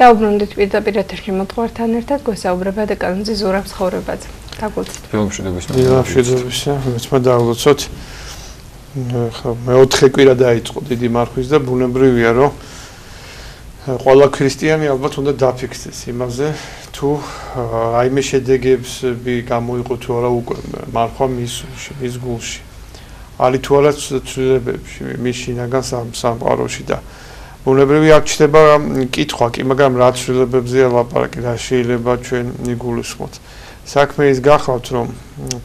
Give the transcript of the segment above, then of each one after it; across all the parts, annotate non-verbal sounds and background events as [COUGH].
დაუბრუნდით პირდაპირ ეთერში მოთხოვართან ერთად გვესაუბრება დეკანონზე ზურაბ ცხოვრებაზე. დაგულწრფელთ. ფილმშედების ფილმშედების მეცმა დაგულწრფოთ. ხო მეოთხე კვირა დაიწყო დიდი მარხვის და ბუნებრივია რომ ყველა ქრისტიანი ალბათ უნდა დაფიქსდეს იმაზე თუ აი მე შედეგებს გამოიყო თუ არა უკვე მარხვა მის მის გულში. ალი თუ არა ცვლილებებში მის შინაგან სამყაროში და ბუნებრივი არ ჩდება კითხვა კი, მაგრამ რა ცვლილებებზეა ლაპარაკი, რა შეიძლება ჩვენ იგულისხმოთ. საქმე ის გახავთ, რომ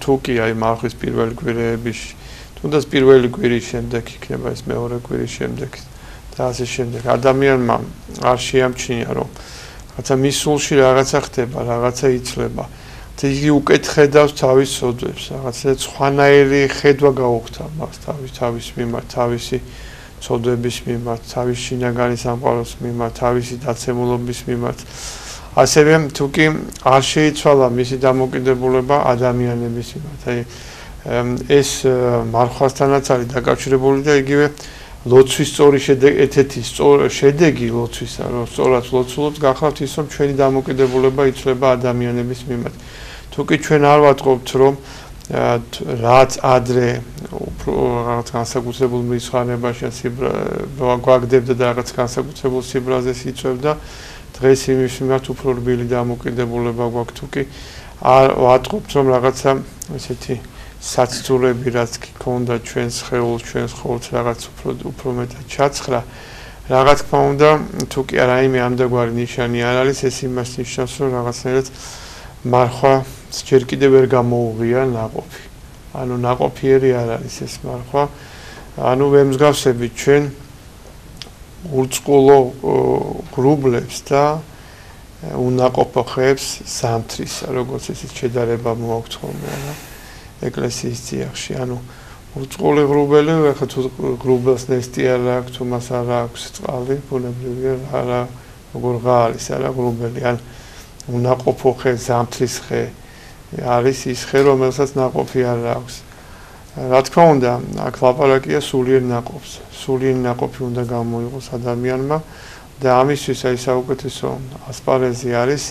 თუ კი აი მარხვის პირველი კვირეების, თუნდაც პირველი კვირის შემდეგ იქნება ეს მეორე კვირის შემდეგ და ასე შემდეგ. ადამიანმა არ შეამჩნია, რომ რაცა მის სულში რაღაცა ხდება, რაღაცა იცლება. იგი უკეთ ხედავს თავის სოდებს, რაღაცა ხვანაერი ხედვა გაუხდა მას თავის თავის მიმართ, თავისი ცოდვების მიმართ, თავის შინაგანი სამყაროს მიმართ, თავისი დაცემულობის მიმართ. ასევე თუ კი არ შეიცვალა მისი დამოკიდებულება ადამიანების მიმართ. აი ეს მარხვასთანაც არის დაკავშირებული და იგივე ლოცვის სწორი შედეგი, ეთეთი შედეგი ლოცვისა, რომ სწორად ლოცულობთ, გახავთ ის, რომ ჩვენი დამოკიდებულება იცვლება ადამიანების მიმართ. თუ კი ჩვენ არ ვატყობთ, რომ რაც ადრე უფრო რაღაც განსაკუთრებულ მისხანებაში გვაგდებდა და რაღაც განსაკუთრებულ სიბრაზეს იწევდა დღეს იმის მიმართ უფრო რბილი დამოკიდებულება გვაქვს თუ კი არ ვატყობთ რომ რაღაცა ესეთი საცდურები რაც გქონდა ჩვენს ხეულს ჩვენს ხოლს რაღაც უფრო უფრო მეტად ჩაცხრა რა თქმა უნდა თუ კი არა იმე ამდაგვარი ნიშანი არ არის ეს იმას ნიშნავს რომ რაღაცნაირად მარხვა რომელსაც ჯერ კიდევ ვერ გამოუღია ناقოფი. ანუ ناقოფიერი არ არის ეს მარხვა. ანუ ვემსგავსებით ჩვენ ურწყულო გრუბლებს და უნაყოფო ხებს ზამთრისა, როგორც ესეც შედარება მოაქვს ხოლმე რა ეკლესიის წიაღში. ანუ ურწყული ღრუბელი, ახლა თუ ღრუბელს ნესტი არ აქვს, თუ მას არ აქვს წყალი, ბუნებრივია რა რა როგორ ღა არის არა ღრუბელი, ან უნაყოფო ხე, ზამთრის ხე, აა არის ის ხე, რომელსაც ناقოფი არ აქვს. რა თქმა უნდა, აქ ლაპარაკია სულიერ ناقობს. სულიერ ناقოფი უნდა გამოიღოს ადამიანმა და ამისთვის აი საუკეთესო ასპარეზი არის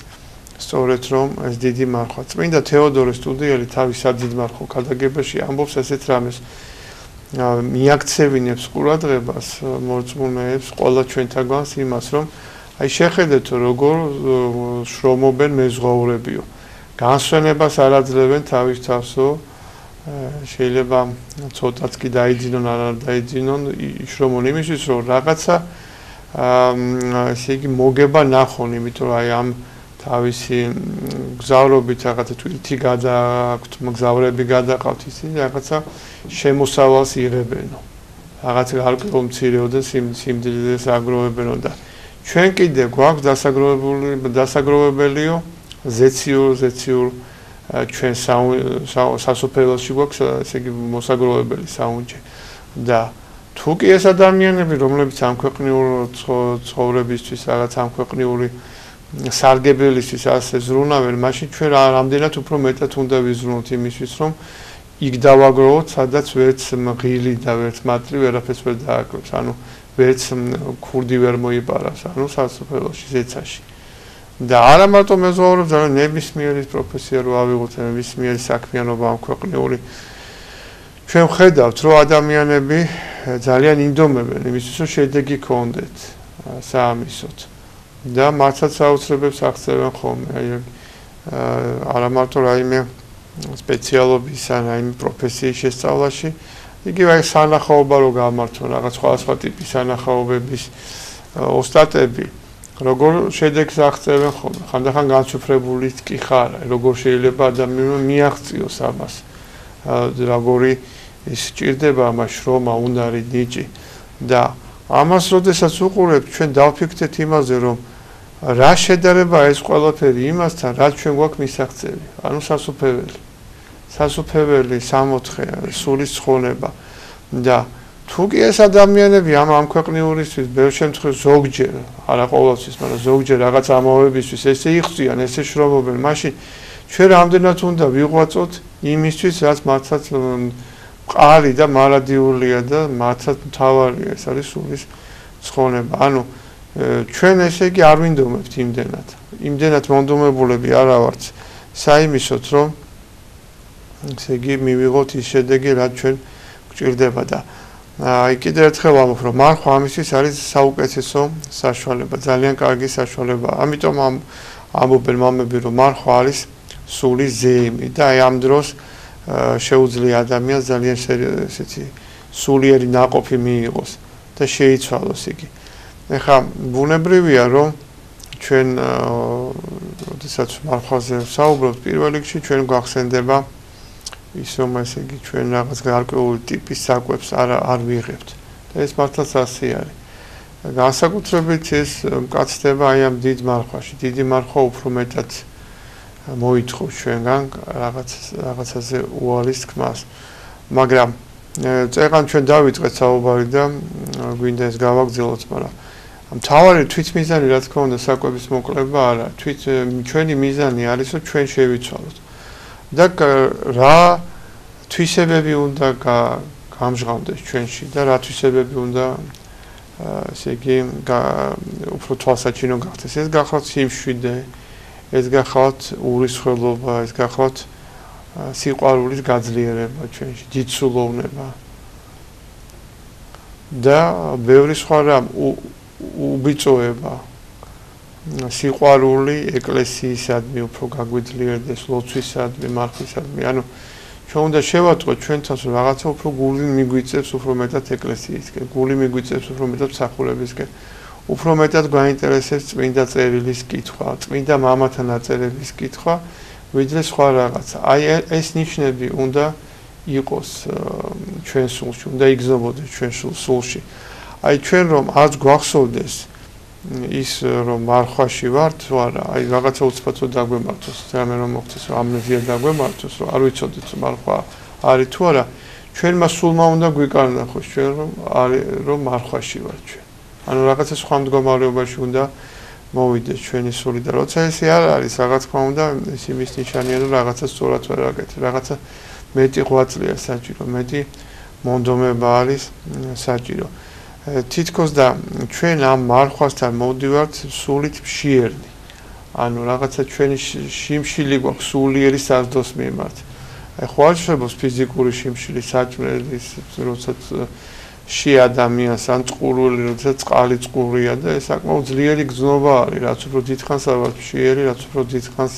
სწორედ რომ ეს დიდი მარხვა. წმინდა თეოდორე სტუდიელი თავის სადიდ მარხვა გადაგებაში ამბობს ესეთ რამეს. მიაქცევინებს ყურადღებას მორწმუნეებს ყველა ჩვენთაგანს იმას, რომ აი შეხედეთ როგორ შრომობენ მეზღვაურებიო. განსვენებას არ აძლევენ თავის თავსო შეიძლება ცოტაც კი დაიძინონ არ დაიძინონ შრომონ იმისთვის რომ რაღაცა ესე იგი მოგება ნახონ იმიტომ რომ აი ამ თავისი გზავრობით რაღაცა თვითი გადააქვთ მგზავრები გადაყავთ ისინი რაღაცა შემოსავალს იღებენო. რაღაცა გარკვეულ მცირეოდენ სიმდიდრეს აგროვებენო და ჩვენ კიდე გვაქვს დასაგროვებული დასაგროვებელიო ზეციურ ზეციურ ჩვენ სასופელოში გვაქვს ესე იგი მოსაგროვებელი საუნჯი. და თუ კი ეს ადამიანები რომლებიც ამქვეყნიურ ცხოვრებისთვის რაღაც ამქვეყნიური სარგებლისთვის ასე ზრუნავენ მაშინ ჩვენ რამდენად უფრო მეტად უნდა ვიზრუნოთ იმისთვის რომ იქ დავაგროვოთ სადაც ვერც მღილი და ვერც მატლი ვერაფერს ვერ დააკლებს ანუ ვერც ქურდი ვერ მოიპარავს ანუ სასופელოში ზეცაში. და არა მარტო მეზღვაურებს, არამედ ნებისმიერი პროფესია რო ავიღოთ, ნებისმიერი საქმიანობა ამ ქვეყნიური. ჩვენ ხედავთ, რომ ადამიანები ძალიან ინდომებენ იმისთვის, რომ შედეგი კონდეთ საამისოთ. და მართლაც აუცილებლებს აღწევენ ხოლმე, აი არა მარტო რაიმე სპეციალობის ან რაიმე პროფესიის შესწავლაში, იგივე აი სანახაობა რო გამართონ, რაღაც სხვადასხვა ტიპის სანახაობების ოსტატები როგორ შედეგს აღწევენ ხოლმე. ხანდახან განსუფრებულიც კი ხარ, როგორ შეიძლება ადამიანმა მიაღწიოს ამას. როგორი ის ჭირდება ამას შრომა, უნარი, ნიჭი და ამას როდესაც უყურებთ, ჩვენ დავფიქრდეთ იმაზე, რომ რა შედარება ეს ყველაფერი იმასთან, რაც ჩვენ გვაქვს მისაღწევი, ანუ სასופეველი. სასופეველი 60 სულის ცხონება და თუ კი ეს ადამიანები ამ ამ ქვეყნიურისთვის ბევრ შემთხვევაში ზოგჯერ არა ყოველთვის მაგრამ ზოგჯერ რაღაც ამოვებისთვის ესე იხსიან ესე შრომობენ მაშინ ჩვენ რამდენად უნდა ვიღვაწოთ იმისთვის რაც მართლაც ყარი და მარადიულია და მართლაც მთავარია ეს არის სულის ცხონება ანუ ჩვენ ესე იგი არ ვინდომებთ იმდენად. იმდენად მონდომებულები არა ვართ საიმისოთ, რომ ესე იგი მივიღოთ ის შედეგი, რაც ჩვენ გვჭირდება და აი კიდევ ერთხელ ვამბობ, რომ მარხვა ამისთვის არის საუკეთესო საშუალება, ძალიან კარგი საშუალება. ამიტომ ამ ამობენ მამები, რომ მარხვა არის სული ზეიმი და აი ამ დროს შეუძლია ადამიანს ძალიან ესეთი სულიერი ناقოფი მიიღოს და შეიცვალოს იგი. ეხლა ბუნებრივია, რომ ჩვენ როდესაც მარხვაზე საუბრობთ პირველ რიგში ჩვენ გვახსენდება ის რომ ესე იგი ჩვენ რაღაც გარკვეული ტიპის საკვებს არ არ ვიღებთ და ეს მართლაც ასე არის. განსაკუთრებით ეს მკაცდება აი ამ დიდ მარხვაში. დიდი მარხვა უფრო მეტად მოითხოვს ჩვენგან რაღაც რაღაცაზე უალის თქმას. მაგრამ წეგან ჩვენ დავიწყეთ საუბარი და გვინდა ეს გავაგზავნოთ, მაგრამ მთავარი თვითმიზანი რა თქმა უნდა საკვების მოკლება არა. თვით ჩვენი მიზანი არის რომ ჩვენ შევიცვალოთ. და რა თვისებები უნდა გამჟღავნდეს ჩვენში და რა თვისებები უნდა ესე იგი უფრო თვალსაჩინო გახდეს. ეს გახლავთ სიმშვიდე, ეს გახლავთ ურისხველობა, ეს გახლავთ სიყვარულის გაძლიერება ჩვენში, ძიცულოვნება. და ბევრი სხვა რამ უბიწოება სიყვარული ეკლესიისადმი უფრო გაგვიძლიერდეს ლოცვისადმი, მარხვისადმი. ანუ ჩვენ უნდა შევატყოთ ჩვენთანს რაღაცა უფრო გული მიგვიწევს უფრო მეტად ეკლესიისკენ, გული მიგვიწევს უფრო მეტად მსახურებისკენ. უფრო მეტად გვაინტერესებს წმინდა წერილის კითხვა, წმინდა მამათა ნაწერების კითხვა, ვიდრე სხვა რაღაცა. აი ეს ნიშნები უნდა იყოს ჩვენ სულში, უნდა იგზნობოდეს ჩვენ სულში. აი ჩვენ რომ არც გვახსოვდეს ის რომ მარხვაში ვართ, თუ არა, აი რაღაცა უცბათო დაგვემართოს, რამე რომ მოხდეს, რომ ამნეზია დაგვემართოს, რომ არ ვიცოდეთ მარხვა არის თუ არა, ჩვენმა სულმა უნდა გვიკარნახოს ჩვენ რომ არის რომ მარხვაში ვართ ჩვენ. ანუ რაღაცა სხვა მდგომარეობაში უნდა მოვიდეს ჩვენი სული და როცა ესე არ არის, რა თქმა უნდა, ეს იმის ნიშანია, რომ რაღაცა სწორად ვერ აკეთებ, რაღაცა მეტი ღვაწლია საჭირო, მეტი მონდომება არის საჭირო. თითქოს და ჩვენ ამ მარხვასთან მოვდივართ სულით მშიერნი. ანუ რაღაცა ჩვენი შიმშილი გვაქვს სულიერი საზდოს მიმართ. აი ხო არ შეიძლება ფიზიკური შიმშილი საჭმელის როდესაც ში ადამიანს ან წყურული, როდესაც წყალი წყურია და ეს საკმაოდ ძლიერი გზნობა არის, რაც უფრო დიდხანს არ ვარ შიერი, რაც უფრო დიდხანს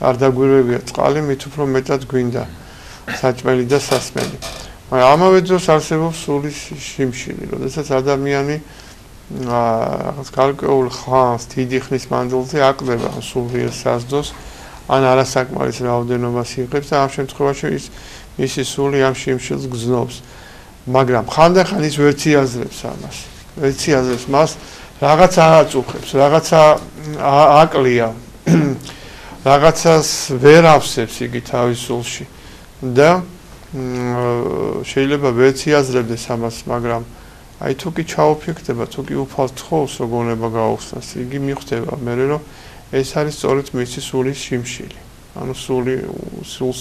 არ დაგვირვებია წყალი, მით უფრო მეტად გვინდა საჭმელი და სასმელი. მაგრამ ამავე დროს არსებობს სულის შიმშილი, როდესაც ადამიანი აა რაღაც გარკვეულ ხანს, დიდი ხნის მანძილზე აკლდება სულიერ საზდოს, ან არასაკმარის რაოდენობას იღებს და ამ შემთხვევაში ის მისი სული ამ შიმშილს გზნობს. მაგრამ ხანდახან ის ვერ ციაზრებს ამას. ვერ ციაზრებს მას, რაღაცა აწუხებს, რაღაცა აკლია. [COUGHS] რაღაცას ვერ ავსებს იგი თავის სულში. და შეიძლება ვერ ციაზრებდეს ამას, მაგრამ აი თუ კი ჩაოფიქდება, თუ კი უფალს თხოვს, როგორება გაუხსნას, იგი მიხვდება მე რომ ეს არის სწორედ მისი სულის შიმშილი. ანუ სული სულს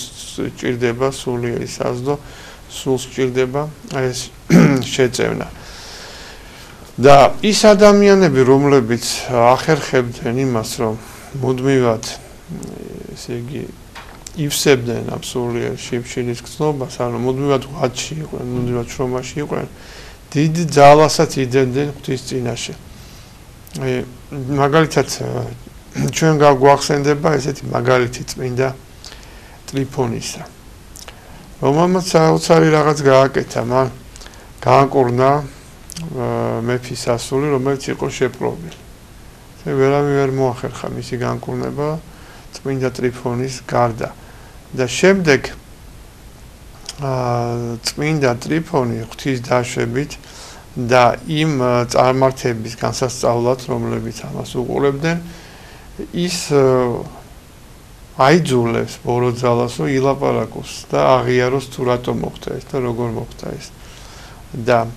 ჭირდება სულიერი საზდო სულს ჭირდება ეს [COUGHS] შეწევნა. და ის ადამიანები, რომლებიც ახერხებდნენ იმას, რომ მუდმივად ესე იგი იფსებდნენ აბსოლუტურ შიფშილის გზნობას, ანუ მუდმივად ღვაწში იყვნენ, მუდმივად შრომაში იყვნენ, დიდ ძალასაც იძენდნენ ღვთის წინაშე. აი მაგალითად ჩვენ გაგვახსენდება ესეთი მაგალითი წმინდა ტრიფონისა. რომელმაც საოცარი რაღაც გააკეთა, მან გააკურნა მეფის ასული, რომელიც იყო შეპრობილი. ეს ვერავი ვერ მოახერხა მისი განკურნება წმინდა ტრიფონის გარდა. და შემდეგ აა წმინდა ტრიფონი ღვთის დაშვებით და იმ წარმართების განსასწავლად, რომლებიც ამას უყურებდნენ, ის აიძულებს ბოროძალასო ილაპარაკოს და აღიაროს თუ რატო მოხდა ეს და როგორ მოხდა ეს. და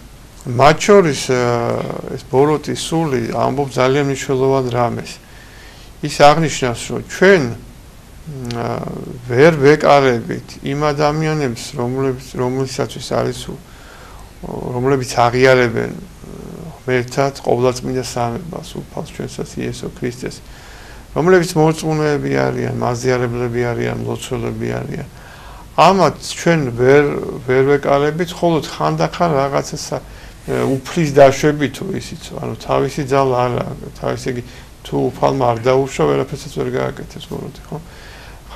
მათ შორის ეს ბოროტის სული ამბობს ძალიან მნიშვნელოვან რამეს. ის აღნიშნავს რომ ჩვენ ვერ ვეკარებით იმ ადამიანებს რომლებიც რომლისათვის არის რომლებიც აღიარებენ ღმერთად ყოვლადწმინდა სამებას უფალს ჩვენსაც იესო ქრისტეს რომლებიც მოწმუნეები არიან, მაზიარებლები არიან, ლოცველები არიან. ამათ ჩვენ ვერ ვერ ვეკალებით, ხოლო ხანდახან რაღაცა უფლის დაშვები თუ ისიც, ანუ თავისი ძალა არა, თავისი იგი თუ უფალმა არ დაუშვა, ვერაფერსაც ვერ გააკეთებს მოროდი, ხო?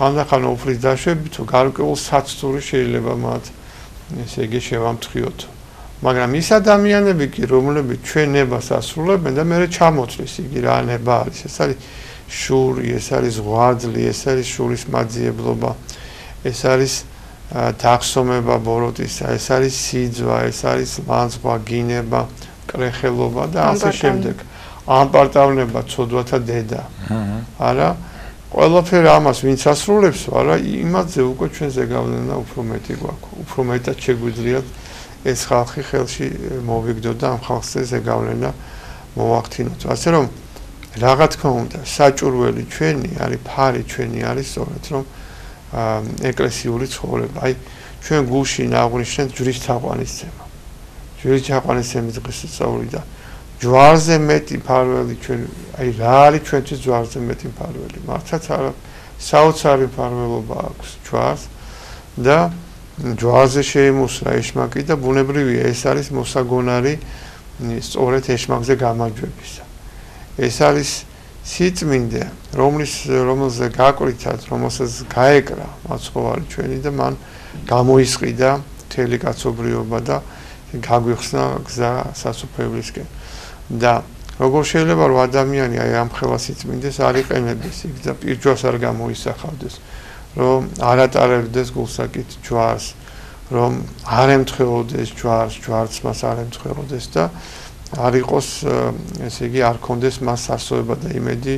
ხანდახან უფლის დაშვები თუ გარკვეულ საცტური შეიძლება მათ ესე იგი შევამთხიოთ. მაგრამ ის ადამიანები კი, რომლებიც ჩვენებას ასრულებენ და მე ჩამოწვის იგი რა ნება არის, ეს არის შური, ეს არის ღვაწლი, ეს არის შურის მაძიებლობა. ეს არის დახსომება ბოროტისა, ეს არის სიძვა, ეს არის ლანძღვა, გინება, კრეხელობა და ასე შემდეგ. ამპარტავნება ცოდვათა დედა. არა? ყველაფერი ამას ვინც ასრულებს, არა, იმაზე უკვე ჩვენზე გავლენა უფრო მეტი გვაქვს. უფრო მეტად შეგვიძლიათ ეს ხალხი ხელში მოვიგდოთ და ამ ხალხს ეს გავლენა მოვახდინოთ. ასე რომ რაღა თქმა უნდა, საჭურველი ჩვენი არის ფარი ჩვენი არის სწორედ რომ ეკლესიური ცხოვრება. აი ჩვენ გულში ნაღვნიშნეთ ჯვრის თაყვანისცემა. ჯვრის თაყვანისცემის დღესასწაული და ჯვარზე მეტი ფარველი ჩვენ აი რა არის ჩვენთვის ჯვარზე მეტი ფარველი? მართლაც არა საოცარი ფარველობა აქვს ჯვარს და ჯვარზე შეიმოსა ეშმაკი და ბუნებრივია ეს არის მოსაგონარი სწორედ ეშმაკზე გამარჯვებისა. ეს არის სიწმინდე, რომლის რომელზე გაკვირთად, რომელსაც გაეკრა მაცხოვარი ჩვენი და მან გამოისყიდა თელი კაცობრიობა და გაგვიხსნა გზა სასופებლისკენ. და როგორ შეიძლება რომ ადამიანი აი ამ ხელა სიწმინდეს არ იყენებდეს იქ და პირჯვას არ გამოისახავდეს, რომ არ ატარებდეს გულსაკით ჯვარს, რომ არ ემთხეოდეს ჯვარს, ჯვარს მას არ ემთხეოდეს და არ იყოს ესე იგი არ კონდეს მას სასწოება და იმედი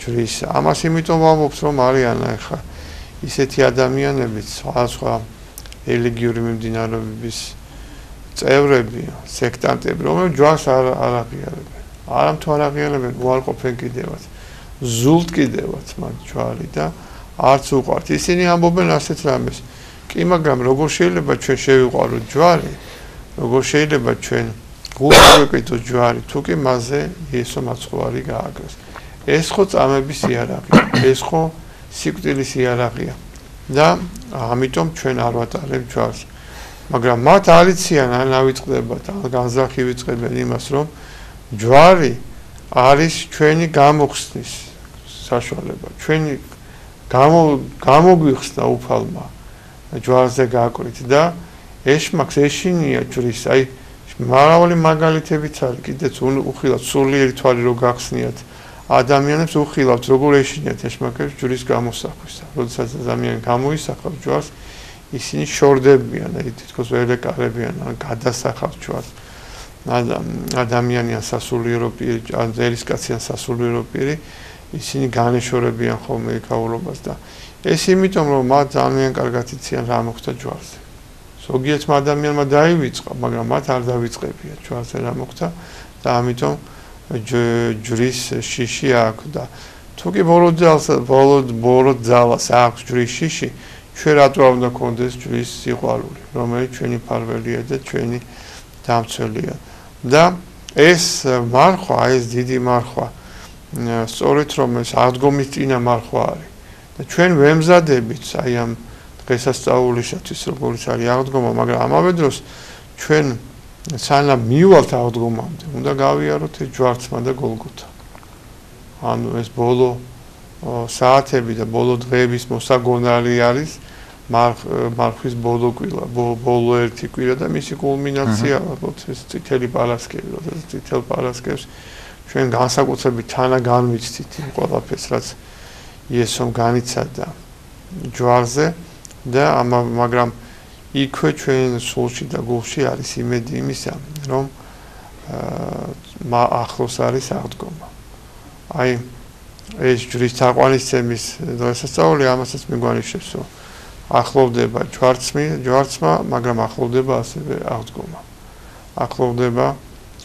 ჯრის. ამას იმიტომ ვამბობთ რომ არიან ახლა ისეთი ადამიანები სხვა რელიგიური მიმდინარეობების წევრები, სექტანტები, რომლებიც ჯვარს არ არ აღიარებენ. არამ თუ არ აღიარებენ, უარყოფენ კიდევაც. ზულტ კიდევაც მათ ჯვარი და არც უყვართ. ისინი ამბობენ ასეთ რამეს. კი, მაგრამ როგორ შეიძლება ჩვენ შევიყვაროთ ჯვარი? როგორ შეიძლება ჩვენ გულშევიკეთო ჯვარი თუ კი მასზე იესო მაცხოვარი გააგრეს ეს ხო წამების იარაღია ეს ხო სიკვდილის იარაღია და ამიტომ ჩვენ არ ვატარებ ჯვარს მაგრამ მათ არიციან ან ავიწყდებათ ან განზრახი ვიწყებენ იმას რომ ჯვარი არის ჩვენი გამოხსნის საშუალება ჩვენი გამო გამოგვიხსნა უფალმა ჯვარზე გააკვრით და ეშმაკს ეშინია ჯვრის აი მრავალი მაგალითებიც არის კიდეც უხილავთ სულიერი თვალი რო გახსნიათ ადამიანებს უხილავთ როგორ ეშინიათ ეშმაკებს ჯვრის გამოსახვისა როდესაც ადამიანი გამოისახავს ჯვარს ისინი შორდებიან აი თითქოს ვერ ეკარებიან ან გადასახავს ჯვარს ადამიანი ან სასულიერო პირი ან ზერისკაციან სასულიერო პირი ისინი განეშორებიან ხოლმე ეკაურობას და ეს იმიტომ რომ მათ ძალიან კარგად იციან რა მოხდა ჯვარზე. ზოგიერთ ადამიანმა დაივიწყა, მაგრამ მათ არ დავიწყებია, ჩვენზე რა მოხდა და ამიტომ ჯვრის შიში აქვს და თუ კი ბოლო ძალს ბოლო ბოლო ძალას აქვს ჯვრის შიში, ჩვენ რატო არ უნდა გქონდეს ჯვრის სიყვარული, რომელიც ჩვენი ფარველია და ჩვენი დამცველია. და ეს მარხვა, ეს დიდი მარხვა სწორედ რომ ეს აღდგომის წინა მარხვა არის. და ჩვენ ვემზადებით აი ამ დღესასწაულისათვის როგორც არის აღდგომა, მაგრამ ამავე დროს ჩვენ სანამ მივალთ აღდგომამდე, უნდა გავიაროთ ეს ჯვარცმა და გოლგოთა. ანუ ეს ბოლო საათები და ბოლო დღეების მოსაგონარი არის მარხვის ბოლო კვირა, ბოლო ერთი კვირა და მისი კულმინაცია, ალბათ ეს წითელი პარასკევი, როდესაც წითელ პარასკევს ჩვენ განსაკუთრებით თანა განვიცდით იმ ყველაფერს, რაც იესომ განიცადა ჯვარზე. და მაგრამ იქვე ჩვენ სულში და გულში არის იმედი იმისა, რომ აა ახლოს არის აღდგომა. აი ეს ჯვრის თაყვანისცემის დღესასწაული ამასაც მიგვანიშნებს, რომ ახლოვდება ჯვარცმი, ჯვარცმა, მაგრამ ახლოვდება ასევე აღდგომა. ახლოვდება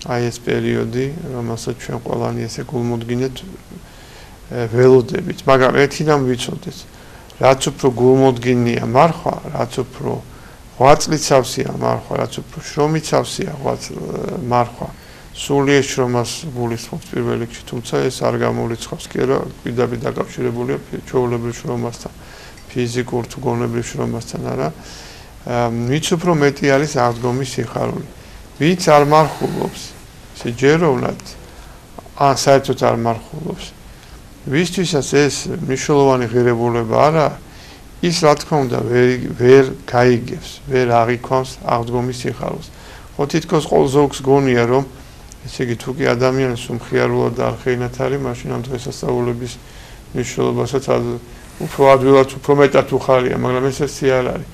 აი ეს პერიოდი, რომელსაც ჩვენ ყველანი ესე გულმოდგინეთ ველოდებით, მაგრამ ერთიდან ვიცოდეთ, რაც უფრო გულმოდგინია მარხვა, რაც უფრო ღვაწლიცავსია მარხვა, რაც უფრო შრომიცავსია ღვაწ მარხვა სულიერ შრომას გულისხმობს პირველ რიგში, თუმცა ეს არ გამოლიცხავს კი არა, პირდაპირ დაკავშირებულია ჩვეულებრივ შრომასთან, ფიზიკურ თუ გონებრივ შრომასთან არა. ვიც უფრო მეტი არის აღდგომის სიხარული. ვიც არ მარხულობს, ესე ჯეროვნად ან საერთოდ არ მარხულობს. ვისთვისაც ეს მნიშვნელოვანი ღირებულება არა, ის რა თქმა უნდა ვერ ვერ გაიგებს, ვერ აღიქვამს აღდგომის სიხარულს. ხო თითქოს ყოველ ზოგს გონია რომ ესე იგი თუ კი ადამიანს უმხიარულად არ ხეინათ არის, მაშინ ამ დღესასწაულების მნიშვნელობასაც უფრო ადვილად უფრო მეტად უხარია, მაგრამ ეს ესე არ არის.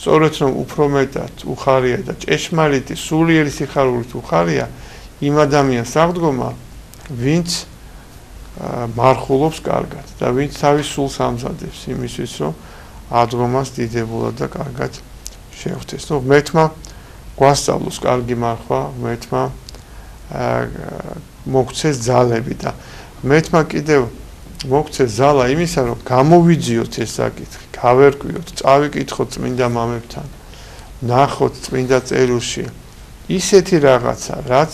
სწორედ რომ უფრო მეტად უხარია და ჭეშმარიტი სულიერი სიხარულით უხარია იმ ადამიანს აღდგომა, ვინც მარხულობს კარგად და ვინც თავის სულს ამზადებს იმისთვის, რომ აღდგომას დიდებულად და კარგად შეხვდეს. ნუ მეთმა გვასწავლოს კარგი მარხვა, მეთმა მოგცეს ძალები და მეთმა კიდევ მოგცეს ზალა იმისა რომ გამოვიძიოთ ეს საკითხი, გავერკვიოთ, წავიკითხოთ წმინდა მამებთან, ნახოთ წმინდა წერილში ისეთი რაღაცა, რაც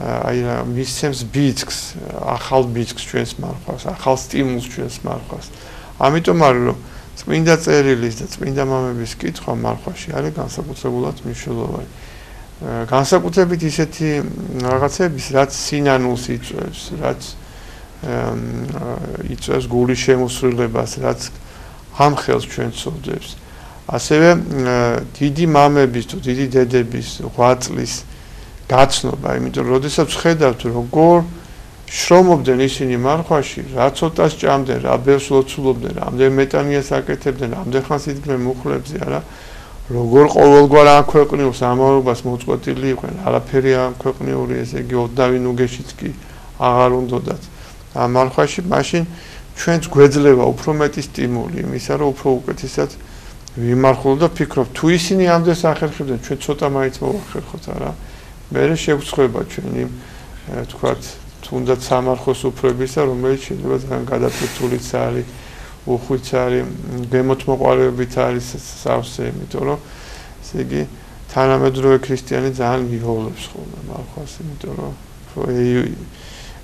აი რა მისცემს ბიძგს, ახალ ბიძგს ჩვენს მარხვას, ახალ სტიმულს ჩვენს მარხვას. ამიტომ არის რომ წმინდა წერილის და წმინდა მამების კითხვა მარხვაში არის განსაკუთრებულად მნიშვნელოვანი. განსაკუთრებით ისეთი რაღაცების, რაც სინანულს იწვევს, რაც იწვევს გულის შემოსრულებას, რაც ამხელს ჩვენ ცოდებს. ასევე დიდი მამების თუ დიდი დედების ღვაწლის გაცნობა, იმიტომ რომ შესაძ ხედავთ როგორ შრომობდნენ ისინი მარხვაში, რა ცოტას ჭამდნენ, რა ბევრს ლოცულობდნენ, რამდენ მეტანიას აკეთებდნენ, რამდენ ხანს იდგნენ მუხლებზე, არა? როგორ ყოველგვარ აქვეყნიურს ამავობას მოწყვეტილი იყვნენ, არაფერი აქვეყნიური, ესე იგი ოდნავი ნუგეშიც კი აღარ უნდათ. ამ მარხვაში მაშინ ჩვენც გვეძლება უფრო მეტი სტიმული იმისა, რომ უფრო უკეთესად ვიმარხულო და ფიქრობ, თუ ისინი ამდენს ახერხებდნენ, ჩვენ ცოტა მაინც მოვახერხოთ, არა? მე შეგვწყვება ჩვენი თქვათ, თუნდაც სამარხოს უფრებისა, რომელიც შეიძლება ძალიან გადაფეთულიც არის. უხვიც არის, გემოთმოყარეობით არის სავსე, იმიტომ რომ ესე იგი თანამედროვე ქრისტიანი ძალიან მიჰოლებს ხოლმე მარხვას, იმიტომ რომ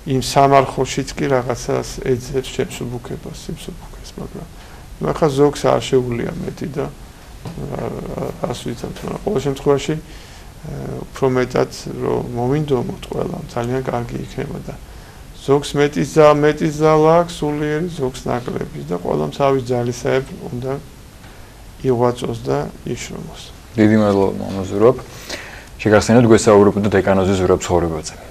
იმ სამარხოშიც კი რაღაცას ეძებს შემსუბუქებას, სიმსუბუქეს, მაგრამ ახლა ზოგს არ შეუულია მეტი და რას ვიცით, მაგრამ ყოველ შემთხვევაში უფრო მეტად რომ მომინდომოთ ყველა ძალიან კარგი იქნება და ზოგს მეტის ზა მეტის ზალა აქვს სულიერი ზოგს ნაკლები და ყველამ თავის ძალისაებ უნდა იღვაწოს და იშრომოს. დიდი მადლობა მომზურობ. შეგახსენებთ გვესაუბრებოდა დეკანოზის ზურაბ ცხოვრებაზე.